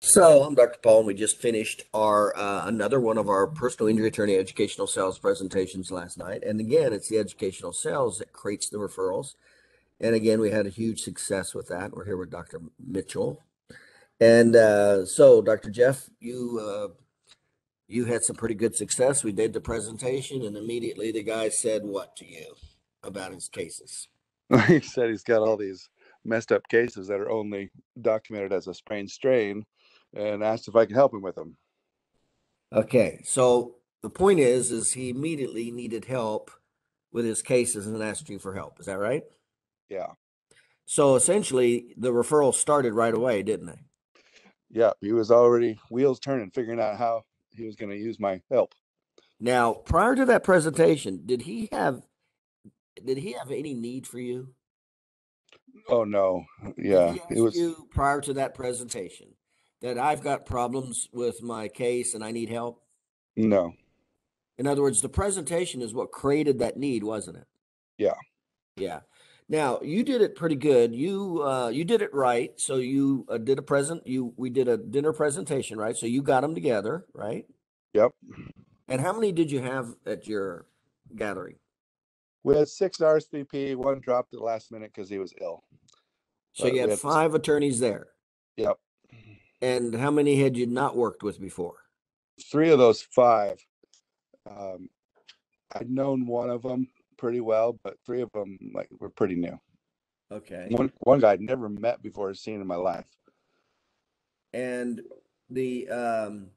So I'm Dr. Paul, and we just finished our uh, another one of our personal injury attorney educational sales presentations last night. And again, it's the educational sales that creates the referrals. And again, we had a huge success with that. We're here with Dr. Mitchell, and uh, so Dr. Jeff, you uh, you had some pretty good success. We did the presentation, and immediately the guy said what to you about his cases. he said he's got all these messed up cases that are only documented as a sprain strain and asked if I could help him with them. Okay, so the point is, is he immediately needed help with his cases and asked you for help. Is that right? Yeah. So essentially, the referral started right away, didn't they? Yeah, he was already wheels turning, figuring out how he was going to use my help. Now, prior to that presentation, did he have did he have any need for you? Oh no, yeah, he it was. you prior to that presentation that I've got problems with my case and I need help? No, In other words, the presentation is what created that need, wasn't it? Yeah. Yeah. Now you did it pretty good. You uh, you did it right. So you uh, did a present. You we did a dinner presentation, right? So you got them together, right? yep. And how many did you have at your gathering? We had six RSVP. One dropped at the last minute because he was ill. So But you had had- five attorneys there. Yep. And how many had you not worked with before? Three of those five, um, I'd known one of them pretty well, but three of them like were pretty new. Okay. One one guy I'd never met before or seen in my life. And the um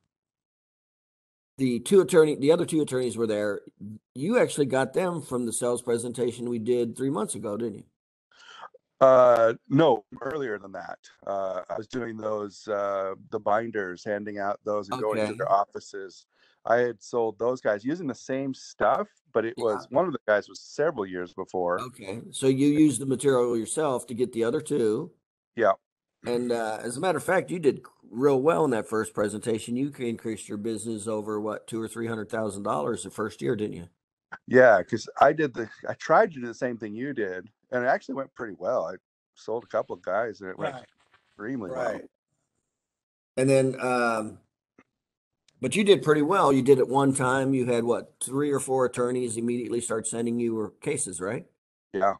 the two attorney the other two attorneys were there. You actually got them from the sales presentation we did three months ago, didn't you? Uh, no, earlier than that. Uh, I was doing those uh, the binders, handing out those and going Okay. to their offices. I had sold those guys using the same stuff, but it Yeah. was one of the guys was several years before. Okay. So you used the material yourself to get the other two. Yeah. And uh, as a matter of fact, you did real well in that first presentation. You increased your business over what two or three hundred thousand dollars the first year, didn't you? Yeah, because I did the I tried to do the same thing you did, and it actually went pretty well. I sold a couple of guys, and it went extremely well. And then, um, but you did pretty well. You did it one time. You had what three or four attorneys immediately start sending you your cases, right? Yeah,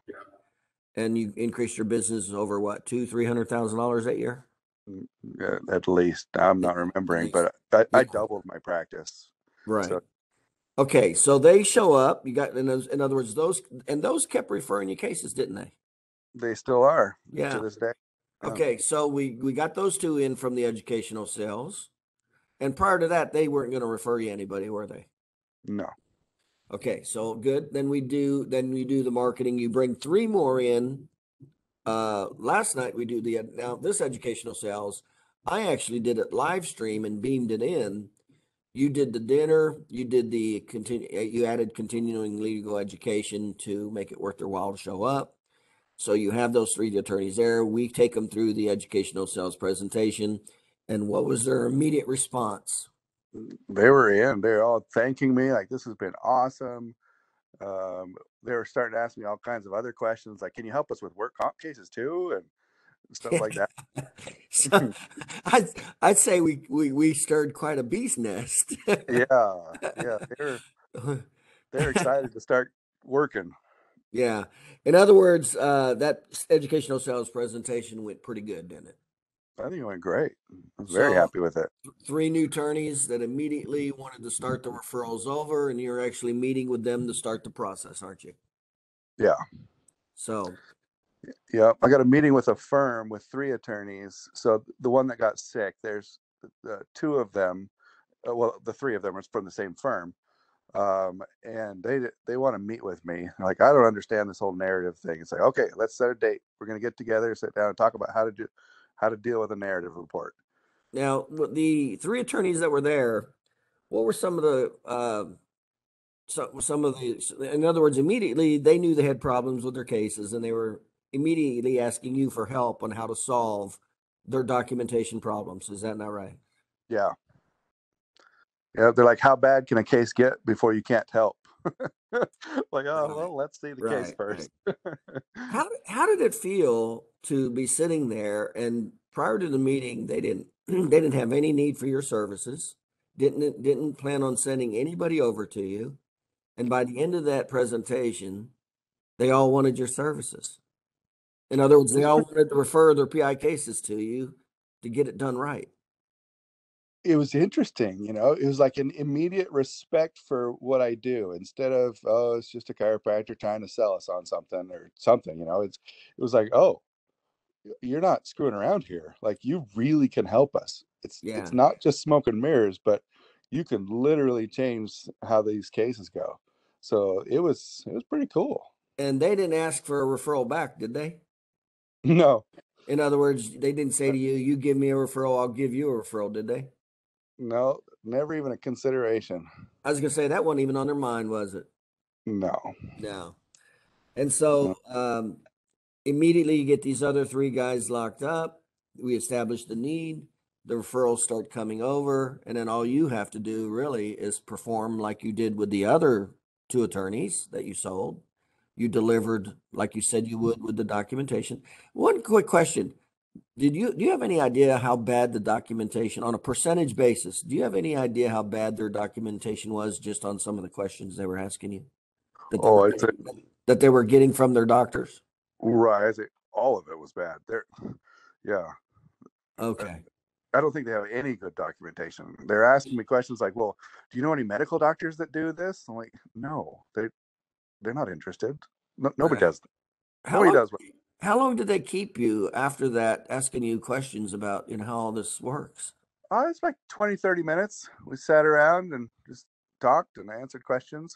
And you increased your business over what two, three hundred thousand dollars that year. yeah, at least I'm not remembering, but I, I Yeah. doubled my practice. Right. So- Okay, so they show up. You got in, those, in other words, those and those kept referring you cases, didn't they? They still are Yeah. to this day. Okay, so we we got those two in from the educational sales, and prior to that, they weren't going to refer you anybody, were they? No. Okay, so good. Then we do then we do the marketing. You bring three more in. Uh, last night we do the now this educational sales. I actually did it live stream and beamed it in. You did the dinner. You did the continue. You added continuing legal education to make it worth their while to show up. So you have those three attorneys there. We take them through the educational sales presentation. And what was their immediate response? they were in. They're all thanking me, like this has been awesome. Um, they were starting to ask me all kinds of other questions, like, "Can you help us with work comp cases too?" and stuff like that. So I'd, I'd say we, we, we stirred quite a bee's nest. Yeah, yeah, they're they're excited to start working. yeah. In other words, uh, that educational sales presentation went pretty good, didn't it? I think it went great. I was very happy with it. Three new attorneys that immediately wanted to start the referrals over, and you're actually meeting with them to start the process, aren't you? Yeah. So, Yeah, I got a meeting with a firm with three attorneys. So the one that got sick, there's uh, two of them. Uh, well, the three of them are from the same firm, um, and they they want to meet with me. Like, I don't understand this whole narrative thing. It's like, okay, let's set a date. We're gonna get together, sit down, and talk about how to do how to deal with a narrative report. now the three attorneys that were there, what were some of the, uh, some, some of the, in other words, immediately they knew they had problems with their cases and they were immediately asking you for help on how to solve their documentation problems. Is that not right? Yeah. Yeah, they're like, how bad can a case get before you can't help? like, oh Right. well, let's see the Right, case first. How how did it feel to be sitting there and prior to the meeting they didn't they didn't have any need for your services, didn't didn't plan on sending anybody over to you, and by the end of that presentation, they all wanted your services. In other words, they all wanted to refer their PI cases to you to get it done right. it was interesting, you know, it was like an immediate respect for what I do instead of, oh, it's just a chiropractor trying to sell us on something or something, you know, it's, it was like, oh, you're not screwing around here. Like you really can help us. It's, Yeah. it's not just smoke and mirrors, but you can literally change how these cases go. So it was, it was pretty cool. And they didn't ask for a referral back, did they? No, In other words, they didn't say to you, "You give me a referral, I'll give you a referral," did they? no, never even a consideration. I was gonna say that wasn't even on their mind, was it? No. No. And so um, immediately you get these other three guys locked up. We establish the need. The referrals start coming over, and then all you have to do really is perform like you did with the other two attorneys that you sold. You delivered like you said you would with the documentation. One quick question: Did you do you have any idea how bad the documentation on a percentage basis? Do you have any idea how bad their documentation was just on some of the questions they were asking you? That oh, they Oh, say getting- that they were getting from their doctors. right. I say all of it was bad. There, yeah. Uh, okay. I don't think they have any good documentation. They're asking me questions like, "Well, do you know any medical doctors that do this?" I'm like, "No, they they're not interested. No, nobody does. How Nobody long, does what how long did they keep you after that asking you questions about, you know, how all this works? Oh, it's like 20, 30 minutes. We sat around and just talked and answered questions.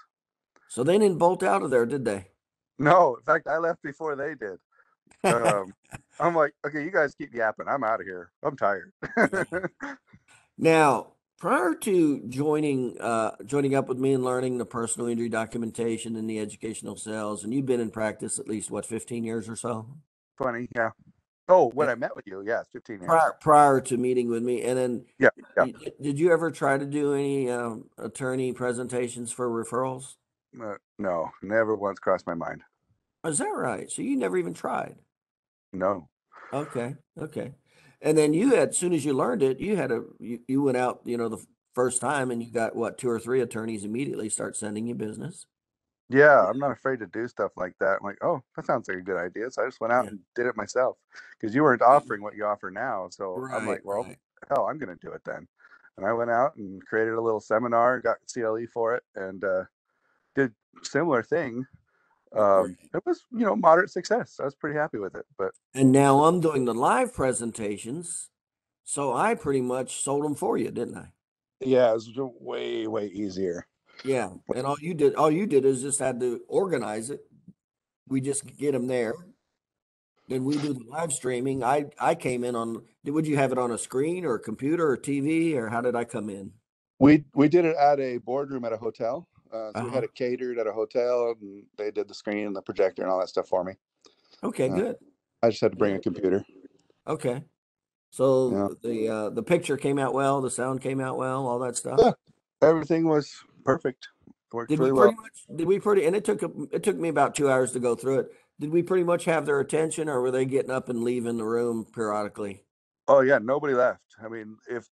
So they didn't bolt out of there, did they? No, in fact, I left before they did. Um, I'm like, okay, you guys keep yapping. I'm out of here. I'm tired. Now, prior to joining uh, joining up with me and learning the personal injury documentation and the educational sales, and you've been in practice at least what 15 years or so 20, yeah. Oh, when Yeah. I met with you, yeah, 15 years. prior prior to meeting with me, and then Yeah, yeah. y- did you ever try to do any um, attorney presentations for referrals? Uh, no, never once crossed my mind. Is that right? So you never even tried? No. Okay, okay. And then you had, as soon as you learned it, you had a, you, you went out, you know, the first time and you got what, two or three attorneys immediately start sending you business. Yeah, I'm not afraid to do stuff like that. I'm like, oh, that sounds like a good idea. So I just went out Yeah. and did it myself because you weren't offering what you offer now. So I'm like, well, right. hell, I'm going to do it then. And I went out and created a little seminar, got CLE for it, and uh, did similar thing. Um, it was, you know, moderate success. I was pretty happy with it. But And now I'm doing the live presentations. So I pretty much sold them for you, didn't I? yeah, it was way, way easier. Yeah. And all you did, all you did is just had to organize it. We just get them there. Then we do the live streaming. I, I came in on, would you have it on a screen or a computer or TV or how did I come in? We we did it at a boardroom at a hotel. Uh, so we Uh-huh. had it catered at a hotel, and they did the screen and the projector and all that stuff for me. Okay, Uh, good. I just had to bring a computer. Okay. So the uh, the picture came out well, the sound came out well, all that stuff. Yeah. Everything was perfect. Worked Did we really pretty well. much did we pretty and it took a, it took me about two hours to go through it. Did we pretty much have their attention or were they getting up and leaving the room periodically? Oh yeah, nobody left. I mean, if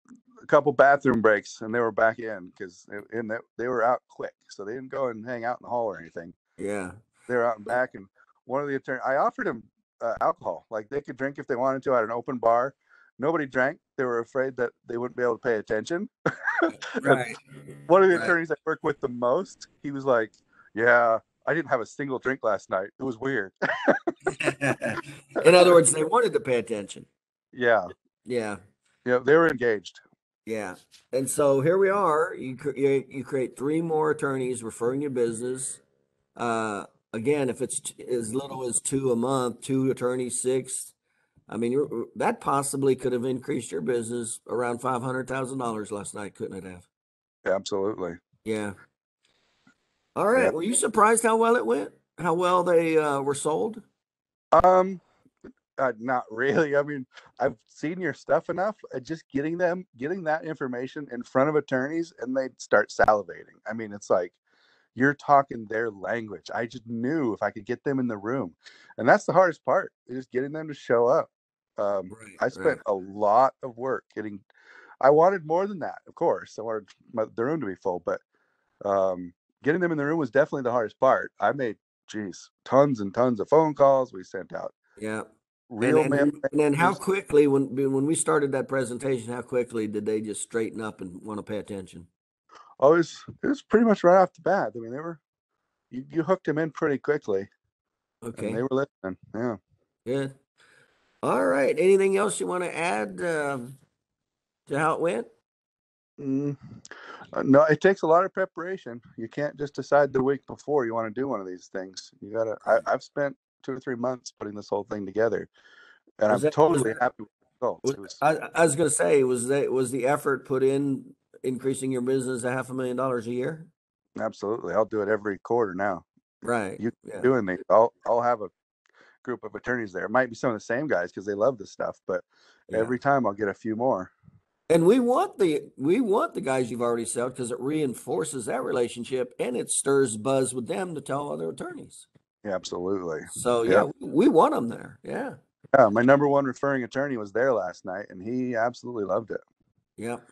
a couple bathroom breaks and they were back in because in that they were out quick, so they didn't go and hang out in the hall or anything. Yeah. They were out and back, and one of the attorney, I offered them uh, alcohol, like they could drink if they wanted to at an open bar. Nobody drank. They were afraid that they wouldn't be able to pay attention. Right. One of the Right. attorneys I work with the most, he was like, "Yeah, I didn't have a single drink last night. It was weird." In other words, they wanted to pay attention. yeah, Yeah. yeah, they were engaged. Yeah. And so here we are. You cr- you, you create three more attorneys referring your business. Uh, again, if it's t- as little as two a month, two attorneys, six. I mean, you're, that possibly could have increased your business around five hundred thousand dollars last night, couldn't it have? Absolutely. Yeah. All right. Yeah. Were you surprised how well it went? How well they uh, were sold? Um, uh, not really. I mean, I've seen your stuff enough. Uh, just getting them, getting that information in front of attorneys, and they start salivating. I mean, it's like you're talking their language. I just knew if I could get them in the room, and that's the hardest part is just getting them to show up. Um, Right, I right. spent a lot of work getting. I wanted more than that, of course. I wanted my, the room to be full, but um, getting them in the room was definitely the hardest part. I made, geez, tons and tons of phone calls. We sent out Yeah. Real and, and, and then how quickly when when we started that presentation, how quickly did they just straighten up and want to pay attention? Oh, it was, it was pretty much right off the bat. I mean, they were, you, you hooked them in pretty quickly, Okay. and they were listening. Yeah. Good. All right. Anything else you want to add um, to how it went? Mm, uh, no, it takes a lot of preparation. You can't just decide the week before you want to do one of these things. You gotta. I, I've spent two or three months putting this whole thing together, and Was I'm that- totally was- happy with the results. Was- I, I was going to say, was that was the effort put in increasing your business a half a million dollars a year? absolutely, I'll do it every quarter now. Right. You yeah. Doing these, I'll I'll have a group of attorneys there. It might be some of the same guys because they love this stuff, but yeah. every time I'll get a few more. And we want the we want the guys you've already sold because it reinforces that relationship and it stirs buzz with them to tell other attorneys. Yeah, absolutely. So Yeah. we want them there. Yeah. Yeah, my number one referring attorney was there last night, and he absolutely loved it. Yep.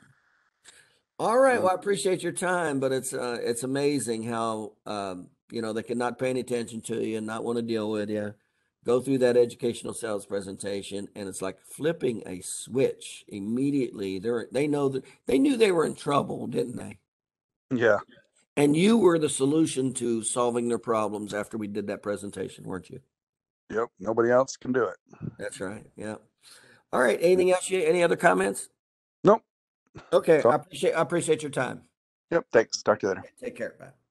All right. Well, I appreciate your time, but it's uh, it's amazing how um, you know they can not pay any attention to you and not want to deal with you. Go through that educational sales presentation, and it's like flipping a switch immediately. They're they know that they knew they were in trouble, didn't they? Yeah, And you were the solution to solving their problems after we did that presentation, weren't you? yep. Nobody else can do it. That's right. Yeah. All right. Anything else? You, any other comments? Nope. Okay. So- I appreciate I appreciate your time. Yep. Thanks. Talk to you later. Take care. Bye.